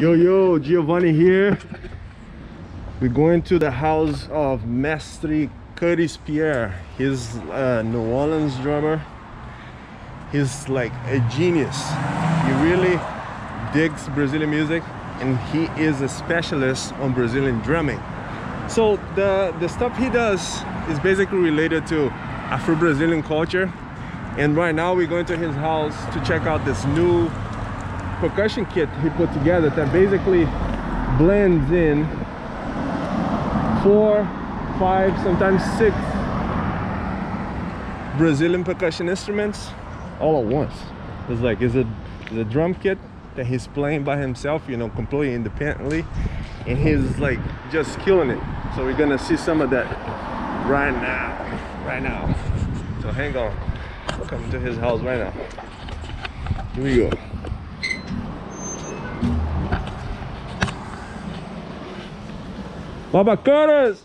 Yo, yo, Geovane here. We're going to the house of Mestre Curtis Pierre. He's a New Orleans drummer. He's like a genius. He really digs Brazilian music and he is a specialist on Brazilian drumming. So the, the stuff he does is basically related to Afro-Brazilian culture. And right now we're going to his house to check out this new percussion kit he put together that basically blends in four, five, sometimes six Brazilian percussion instruments all at once. It's like, is it the drum kit that he's playing by himself, you know, completely independently. And he's like just killing it. So we're gonna see some of that right now, right now. So hang on, coming to his house right now. Here we go. Baba Curtis!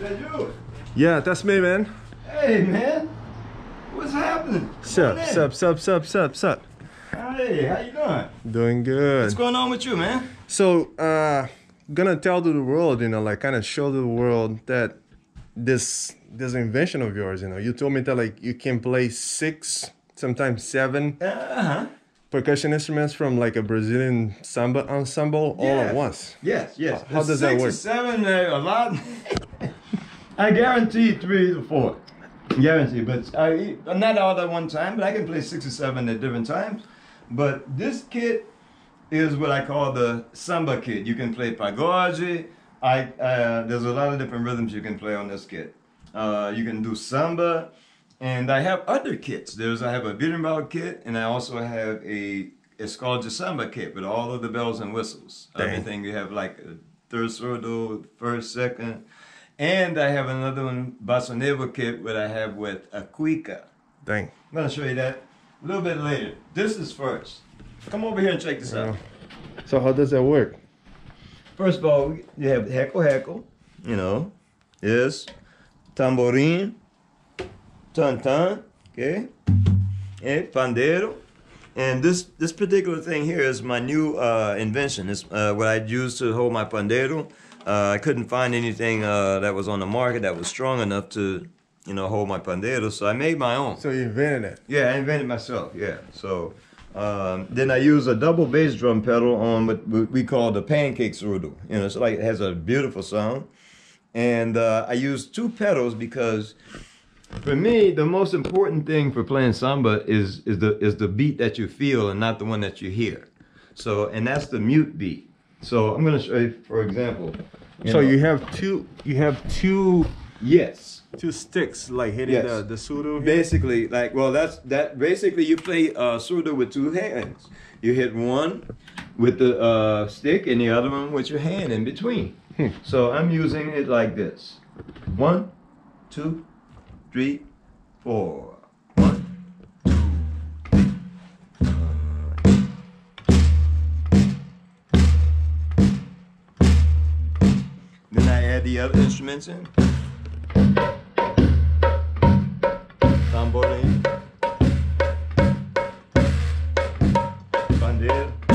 That you? Yeah, that's me, man. Hey, man. What's happening? Sup, sup, sup, sup, sup, sup. Hey, how you doing? Doing good. What's going on with you, man? So, uh, gonna tell to the world, you know, like kind of show to the world that this this invention of yours, you know, you told me that like you can play six, sometimes seven Uh-huh. Percussion instruments from like a Brazilian samba ensemble all Yeah. at once. Yes, yes. How does that work? Or seven, uh, a lot. I guarantee three to four. Guarantee, but I not all at one time, but I can play six or seven at different times. But this kit is what I call the samba kit. You can play pagode. I uh, there's a lot of different rhythms you can play on this kit. Uh, you can do samba, and I have other kits. There's I have a berimbau kit, and I also have a it's called the samba kit with all of the bells and whistles. Dang. Everything you have like a third surdo, first, second, and I have another one bossa nova kit what I have with a cuica. Dang. I'm gonna show you that a little bit later. This is first. Come over here and check this out. So how does that work? First of all, you have heckle heckle, you know, is tamborim, tan tan, okay, and pandeiro. And this this particular thing here is my new uh, invention. It's uh, what I use to hold my pandeiro. Uh, I couldn't find anything uh, that was on the market that was strong enough to, you know, hold my pandeiro. So I made my own. So you invented it. Yeah, I invented myself. Yeah. So um, then I use a double bass drum pedal on what what we call the pancake surdo. You know, it's like it has a beautiful sound. And uh, I use two pedals because for me, the most important thing for playing samba is is the is the beat that you feel and not the one that you hear. So and that's the mute beat. So I'm gonna show you, for example. so know- you have two you have two yes. two sticks like hitting Yes. the, the surdo here. Basically, like, well, that's that. Basically, you play uh, surdo with two hands. You hit one with the uh, stick and the other one with your hand in between. So I'm using it like this: one, two, three, four. Then I add the other instruments in. Tamborim. Pandeiro.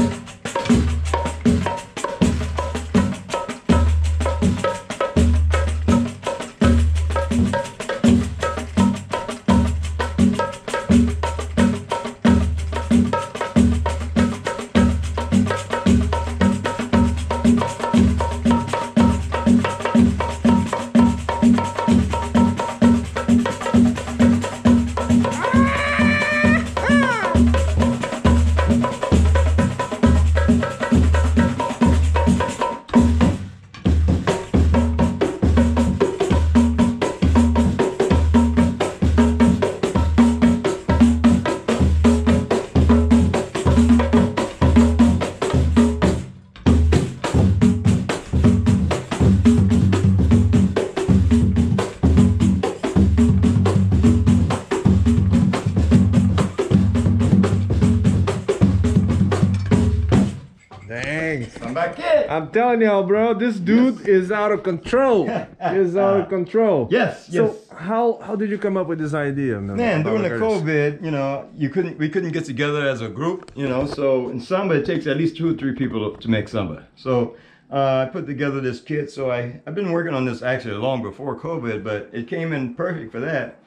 I'm telling y'all, bro, this dude is out of control. is out of control. Yes, So yes. how how did you come up with this idea, man? Man, during the? COVID, you know, you couldn't we couldn't get together as a group, you know. So in samba, it takes at least two or three people to make samba. So uh, I put together this kit. So I I've been working on this actually long before COVID, but it came in perfect for that.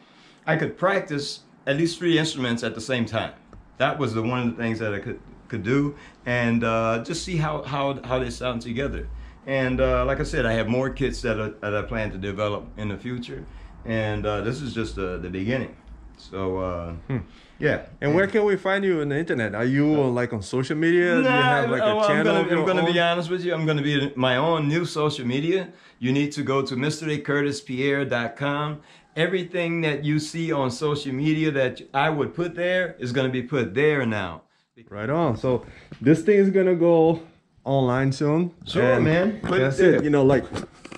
I could practice at least three instruments at the same time. That was the one of the things that I could could do, and uh, just see how how how they sound together. And uh, like I said, I have more kits that I, that I plan to develop in the future, and uh, this is just uh, the beginning. So uh, yeah. And where can we find you on the internet? Are you uh, like on social media? Do you have like a oh, channel? I'm I'm gonna be honest with you. I'm gonna be my own new social media. You need to go to MestreCurtisPierre.com. Everything that you see on social media that I would put there is gonna be put there now. Right on. So this thing is gonna go online soon. Sure, And man. That's it. You know, like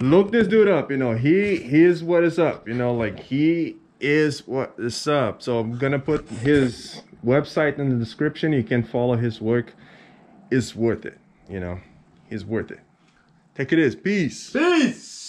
look this dude up. You know, he he is what is up. You know, like he is what is up. So I'm gonna put his website in the description. You can follow his work. It's worth it. You know, it's worth it. Take it is. Peace. Peace.